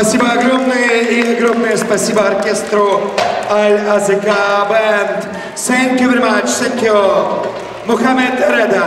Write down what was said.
Спасибо огромное и огромное спасибо оркестру Аль-Азыка Бенд. Thank you very much. Thank you. Мухаммед Реда.